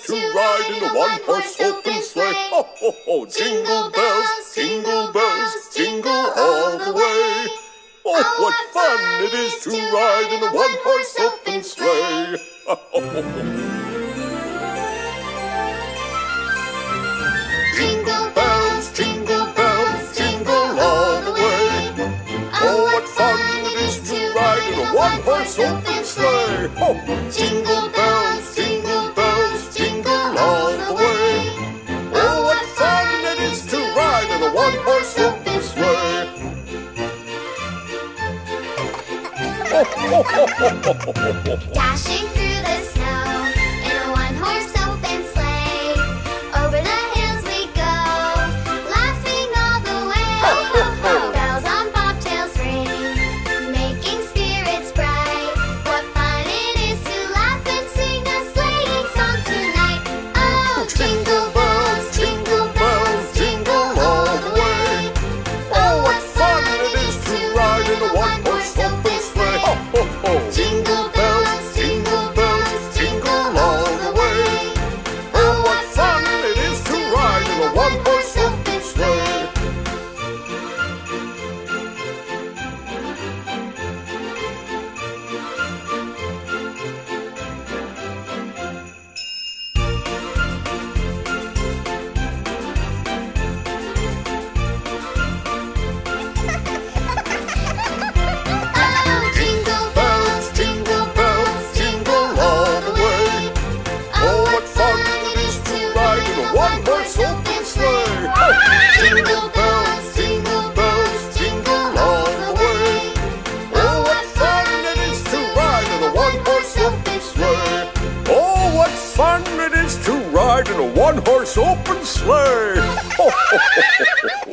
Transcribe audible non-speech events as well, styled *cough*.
to ride in a one-horse open sleigh. Ho, jingle bells, jingle bells, jingle all the way. Oh, oh what fun it is to ride in a one-horse open sleigh. Ho, *laughs* Jingle bells, jingle bells, jingle all the way. Oh, oh what fun it is to ride in a one-horse open sleigh. Ho! Jingle bells. one horse of this way. *laughs* Dashing through to ride in a one-horse open sleigh. *laughs* *laughs*